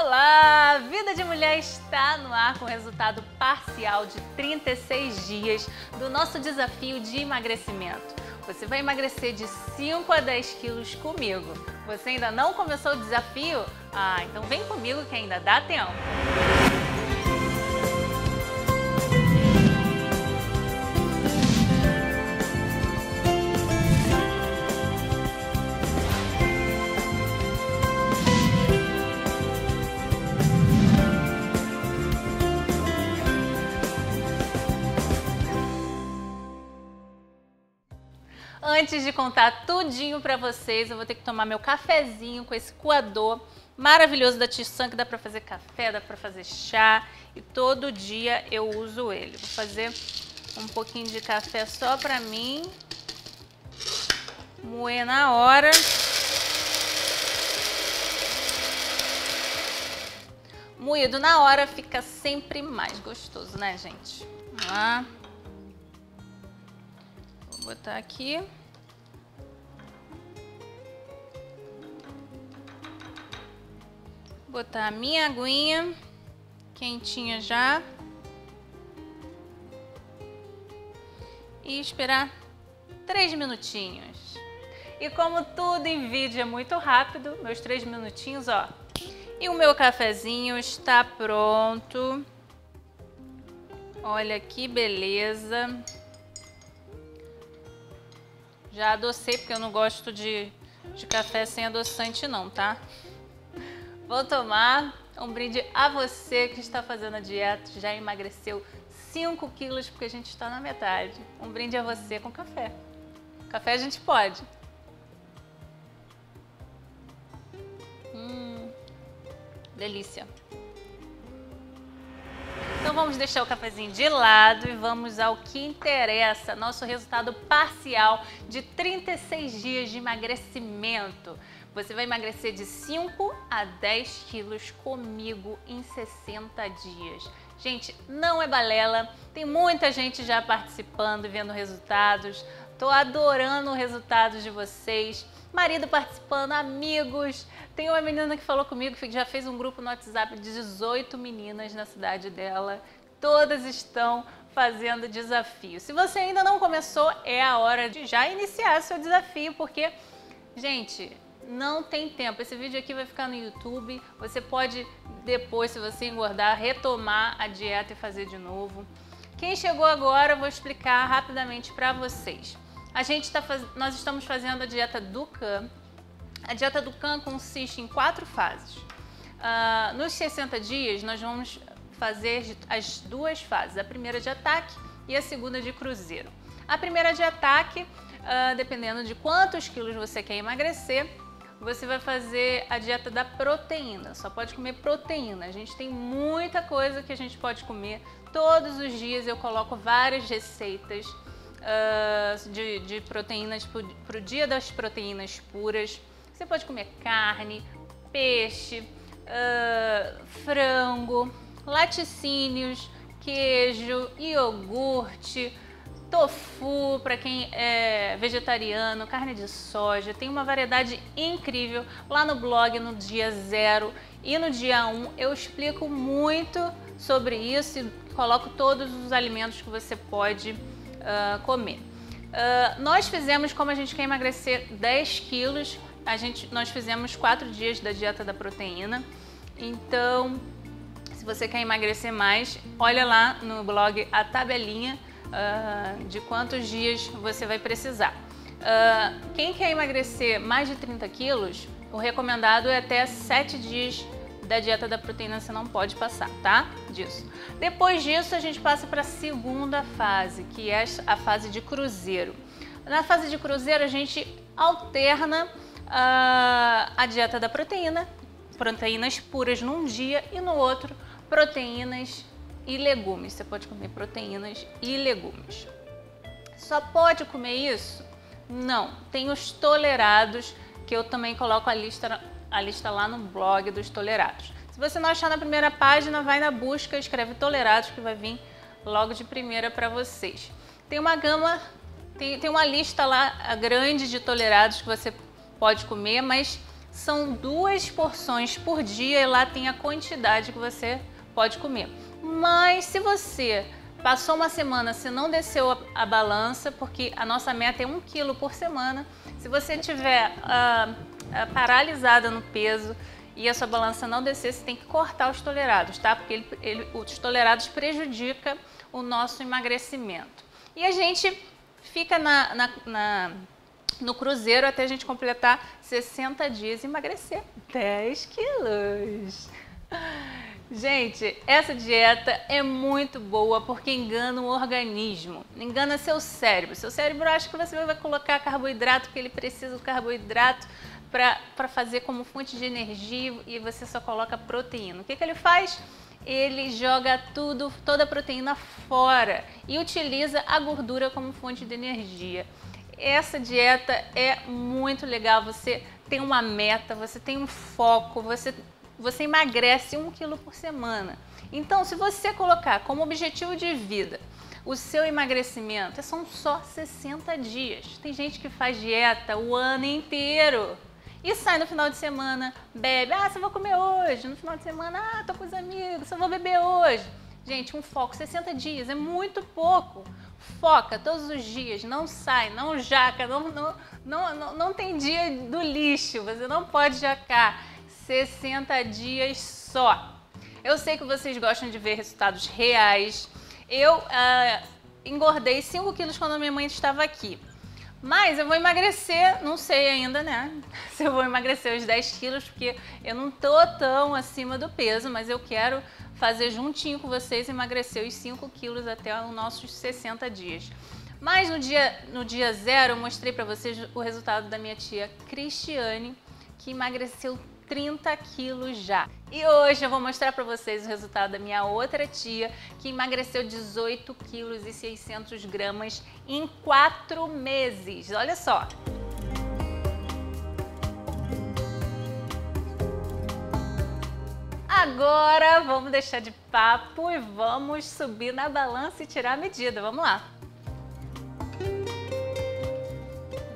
Olá! Vida de Mulher está no ar com o resultado parcial de 36 dias do nosso desafio de emagrecimento. Você vai emagrecer de 5 a 10 quilos comigo. Você ainda não começou o desafio? Ah, então vem comigo que ainda dá tempo! Antes de contar tudinho para vocês, eu vou ter que tomar meu cafezinho com esse coador maravilhoso da Tissan, que dá para fazer café, dá para fazer chá e todo dia eu uso ele. Vou fazer um pouquinho de café só para mim, moer na hora. Moído na hora fica sempre mais gostoso, né, gente? Vamos lá botar aqui. Botar a minha aguinha quentinha já. E esperar três minutinhos. E como tudo em vídeo é muito rápido, meus três minutinhos, ó. E o meu cafezinho está pronto. Olha que beleza. Já adocei, porque eu não gosto de, de café sem adoçante não, tá? Vou tomar um brinde a você que está fazendo a dieta, já emagreceu 5 quilos, porque a gente está na metade. Um brinde a você com café. Café a gente pode. Hum, delícia. Então vamos deixar o cafezinho de lado e vamos ao que interessa, nosso resultado parcial de 36 dias de emagrecimento. Você vai emagrecer de 5 a 10 quilos comigo em 60 dias. Gente, não é balela, tem muita gente já participando vendo resultados. Tô adorando o resultado de vocês. Marido participando, amigos. Tem uma menina que falou comigo que já fez um grupo no WhatsApp de 18 meninas na cidade dela. Todas estão fazendo desafio. Se você ainda não começou, é a hora de já iniciar seu desafio, porque, gente, não tem tempo. Esse vídeo aqui vai ficar no YouTube. Você pode depois, se você engordar, retomar a dieta e fazer de novo. Quem chegou agora, eu vou explicar rapidamente para vocês. A gente tá faz... nós estamos fazendo a dieta do CAM, a dieta do CAN consiste em quatro fases. Uh, nos 60 dias, nós vamos fazer as duas fases, a primeira de ataque e a segunda de cruzeiro. A primeira de ataque, uh, dependendo de quantos quilos você quer emagrecer, você vai fazer a dieta da proteína, só pode comer proteína. A gente tem muita coisa que a gente pode comer. Todos os dias eu coloco várias receitas uh, de, de proteínas para o dia das proteínas puras. Você pode comer carne, peixe, uh, frango, laticínios, queijo, iogurte, tofu para quem é vegetariano, carne de soja. Tem uma variedade incrível lá no blog no dia zero e no dia 1 um, eu explico muito sobre isso e coloco todos os alimentos que você pode uh, comer. Uh, nós fizemos, como a gente quer emagrecer 10 quilos, a gente, nós fizemos quatro dias da dieta da proteína. Então, se você quer emagrecer mais, olha lá no blog a tabelinha uh, de quantos dias você vai precisar. Uh, quem quer emagrecer mais de 30 quilos, o recomendado é até 7 dias da dieta da proteína, você não pode passar, tá? Disso. Depois disso, a gente passa para a segunda fase, que é a fase de cruzeiro. Na fase de cruzeiro, a gente alterna a, a dieta da proteína, proteínas puras num dia e no outro proteínas e legumes. Você pode comer proteínas e legumes. Só pode comer isso? Não. Tem os tolerados, que eu também coloco a lista, a lista lá no blog dos tolerados. Se você não achar na primeira página, vai na busca, escreve tolerados que vai vir logo de primeira para vocês. Tem uma gama, tem, tem uma lista lá grande de tolerados que você pode comer, mas são duas porções por dia e lá tem a quantidade que você pode comer. Mas se você passou uma semana, se não desceu a, a balança, porque a nossa meta é um quilo por semana, se você tiver uh, uh, paralisada no peso e a sua balança não descer, você tem que cortar os tolerados, tá? Porque ele, ele, os tolerados prejudica o nosso emagrecimento. E a gente fica na, na, na no cruzeiro até a gente completar 60 dias e emagrecer 10 quilos. Gente, essa dieta é muito boa porque engana o organismo, engana seu cérebro. Seu cérebro acha que você vai colocar carboidrato, porque ele precisa do carboidrato para fazer como fonte de energia e você só coloca proteína. O que, que ele faz? Ele joga tudo, toda a proteína fora e utiliza a gordura como fonte de energia. Essa dieta é muito legal. Você tem uma meta, você tem um foco, você, você emagrece um quilo por semana. Então, se você colocar como objetivo de vida o seu emagrecimento, são só 60 dias. Tem gente que faz dieta o ano inteiro e sai no final de semana, bebe, ah, só vou comer hoje. No final de semana, ah, tô com os amigos, só vou beber hoje. Gente, um foco, 60 dias é muito pouco. Foca todos os dias, não sai, não jaca, não, não, não, não, não tem dia do lixo, você não pode jacar. 60 dias só. Eu sei que vocês gostam de ver resultados reais. Eu uh, engordei 5 quilos quando minha mãe estava aqui. Mas eu vou emagrecer, não sei ainda, né? Se eu vou emagrecer os 10 quilos, porque eu não tô tão acima do peso, mas eu quero fazer juntinho com vocês emagrecer os 5 quilos até os nossos 60 dias. Mas no dia, no dia zero eu mostrei para vocês o resultado da minha tia Cristiane, que emagreceu 30 quilos já. E hoje eu vou mostrar para vocês o resultado da minha outra tia, que emagreceu 18 quilos e 600 gramas em 4 meses. Olha só! Agora vamos deixar de papo e vamos subir na balança e tirar a medida. Vamos lá!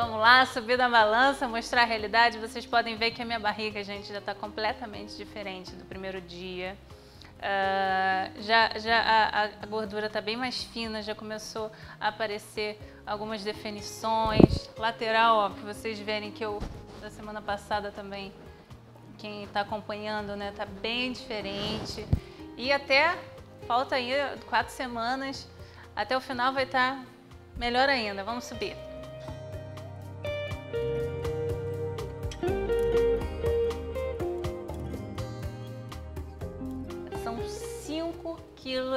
Vamos lá, subir na balança, mostrar a realidade. Vocês podem ver que a minha barriga, gente, já está completamente diferente do primeiro dia. Uh, já já a, a gordura está bem mais fina, já começou a aparecer algumas definições. Lateral, ó, para vocês verem que eu, da semana passada também, quem está acompanhando, né, tá bem diferente. E até, falta aí quatro semanas, até o final vai estar tá melhor ainda. Vamos subir.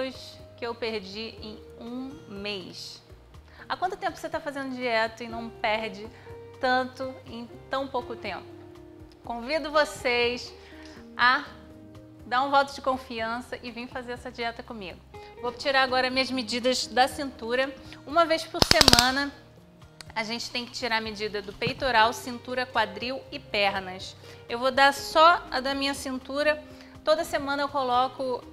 Quilos que eu perdi em um mês. Há quanto tempo você está fazendo dieta e não perde tanto em tão pouco tempo? Convido vocês a dar um voto de confiança e vir fazer essa dieta comigo. Vou tirar agora minhas medidas da cintura. Uma vez por semana, a gente tem que tirar a medida do peitoral, cintura, quadril e pernas. Eu vou dar só a da minha cintura. Toda semana eu coloco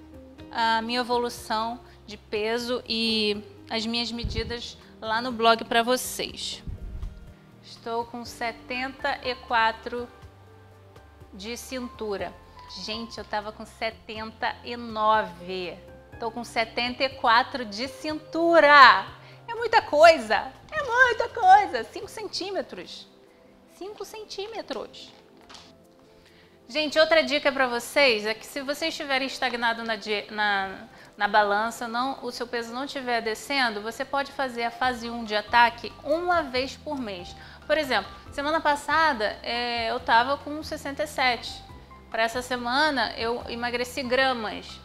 a minha evolução de peso e as minhas medidas lá no blog para vocês. Estou com 74 de cintura. Gente, eu tava com 79. Estou com 74 de cintura. É muita coisa. É muita coisa. 5 centímetros. 5 centímetros. Gente, outra dica para vocês é que se vocês estiverem estagnado na, na, na, balança, não, o seu peso não estiver descendo, você pode fazer a fase 1 de ataque uma vez por mês. Por exemplo, semana passada é, eu estava com 67. Para essa semana eu emagreci gramas.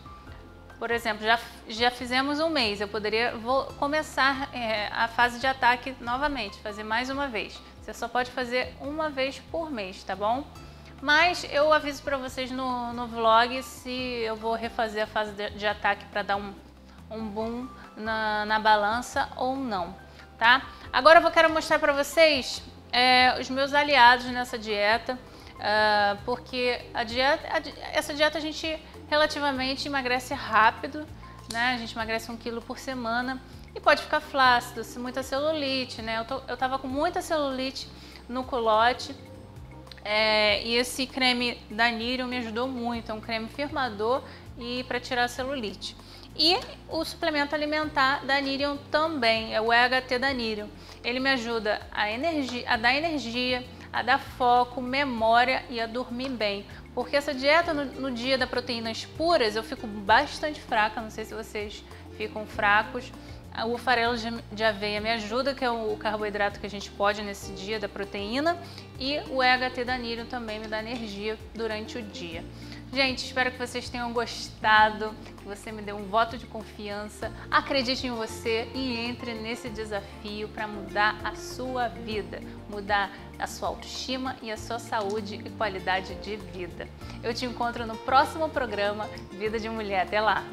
Por exemplo, já, já fizemos um mês, eu poderia vou começar é, a fase de ataque novamente, fazer mais uma vez. Você só pode fazer uma vez por mês, tá bom? Mas eu aviso para vocês no, no vlog se eu vou refazer a fase de, de ataque para dar um, um boom na, na, balança ou não, tá? Agora eu quero mostrar para vocês é, os meus aliados nessa dieta, uh, porque a dieta, a, essa dieta a gente relativamente emagrece rápido, né? A gente emagrece um quilo por semana e pode ficar flácido, muita celulite, né? Eu, tô, eu tava com muita celulite no culote, É, e esse creme da Nirion me ajudou muito, é um creme firmador e para tirar a celulite. E o suplemento alimentar da Nirion também, é o EHT da Nirion. Ele me ajuda a, energia, a dar energia, a dar foco, memória e a dormir bem. Porque essa dieta no, no dia da proteínas puras eu fico bastante fraca, não sei se vocês ficam fracos. O farelo de aveia me ajuda, que é o carboidrato que a gente pode nesse dia da proteína. E o EHT da Nirion também me dá energia durante o dia. Gente, espero que vocês tenham gostado, que você me dê um voto de confiança, acredite em você e entre nesse desafio para mudar a sua vida, mudar a sua autoestima e a sua saúde e qualidade de vida. Eu te encontro no próximo programa Vida de Mulher. Até lá!